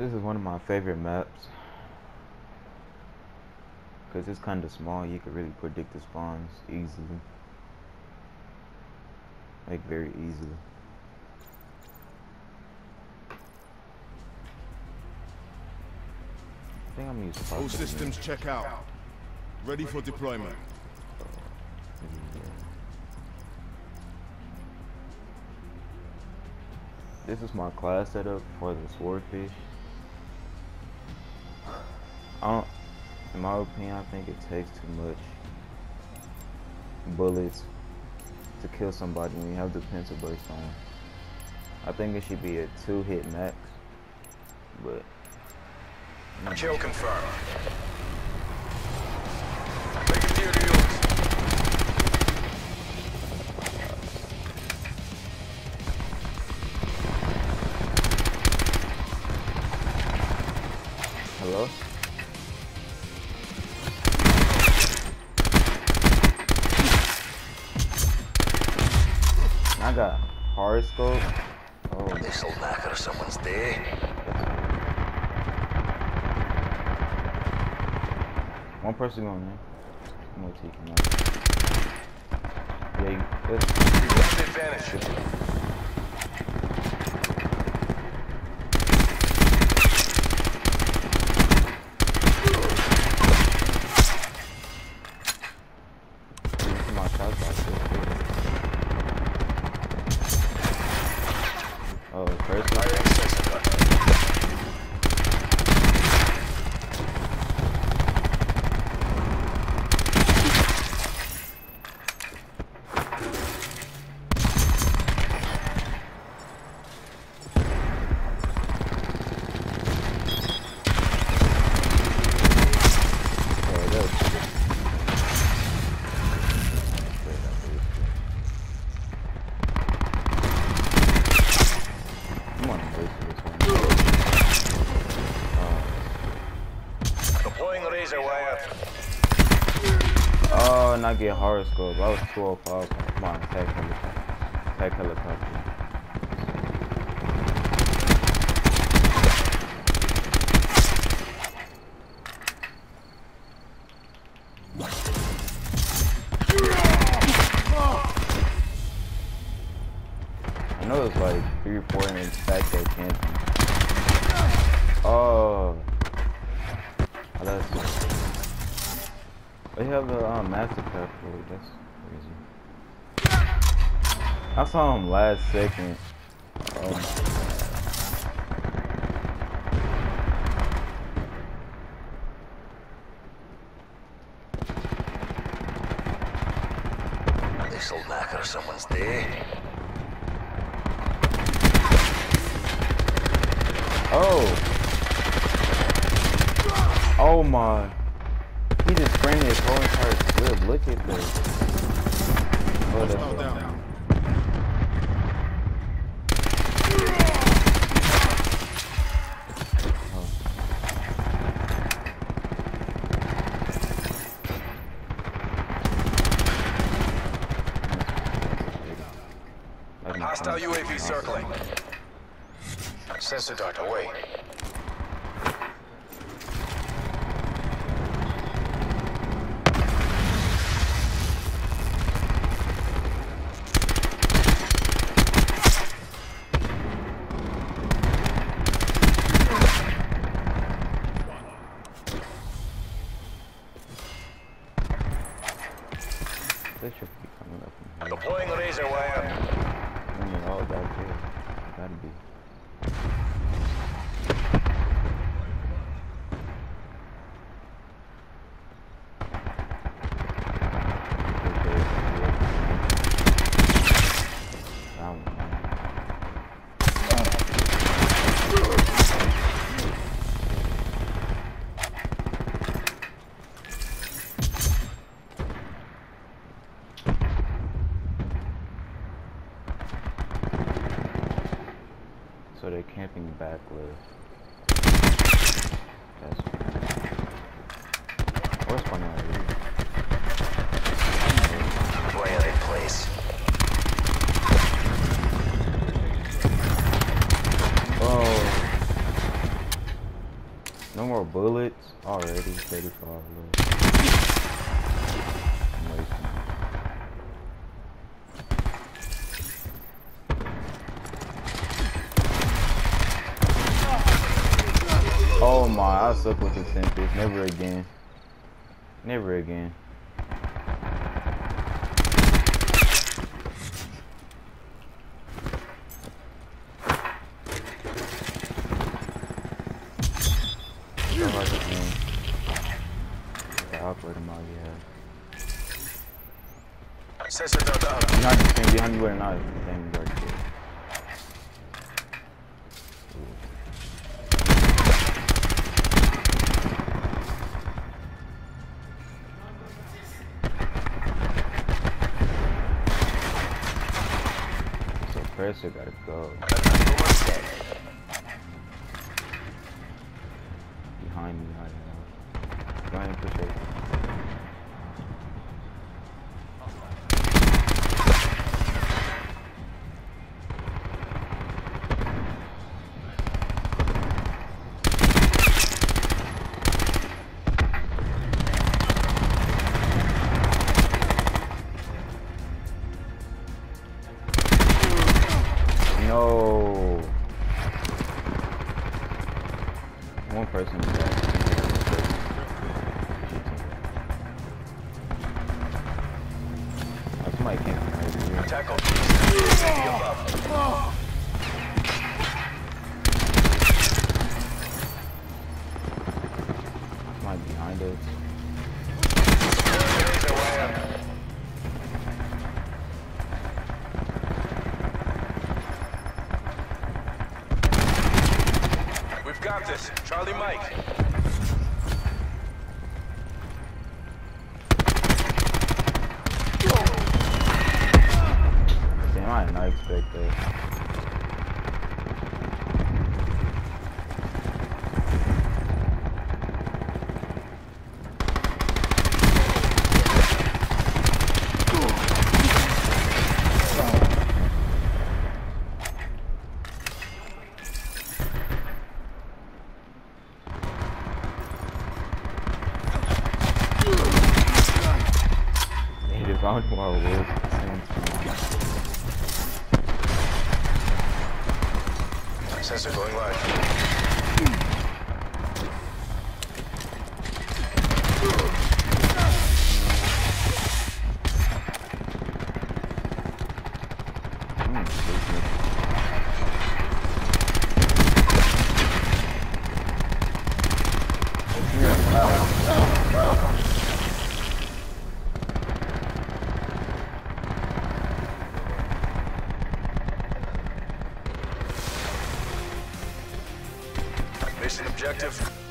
This is one of my favorite maps. Because it's kind of small, you can really predict the spawns easily. Like, very easily. I think I'm All systems check out. Ready for deployment. This is my class setup for the swordfish. Don't, in my opinion, I think it takes too much bullets to kill somebody when you have the pencil burst on. I think it should be a two hit max, but. Kill confirmed. I got horoscope. Oh, This'll knacker someone's day. one person going there. I'm gonna take him out. Yeah, you, it's, You got the advantage. it's my shot box. Oh, first Firing sensor gun. Oh, that was good. I'm on the base of this one. Deploying razor wire. Oh, not get horoscope. I was 205. Come on, tag helicopter. Tag helicopter. They have a um, master craft for That's crazy. I saw him last second. Um, someone's day. oh. Oh my. He just framed his whole entire clip. Look at this. Oh, that's oh. Hostile down. Hostile UAV circling. Sensor dart away. They should be coming up from here. Deploying razor wire. I mean, all back here. Gotta be. That one. They're camping back. That's what's funny already. Deploying in place. Oh, No more bullets already. 35 left. Suck with the Tempest. Never again. Never again. So hard to aim. The awkward amount you have. Sensor down. Behind you, behind you with a knife. Suppressor gotta go. Behind me, I. Go ahead and push it. One person. is dead. Oh, somebody came from right here. Somebody behind us. This. Charlie Mike. Damn, I did not expect that. Found who I was at the. Sensor going live. Mm, Mission objective